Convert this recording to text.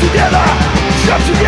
Together, jump together.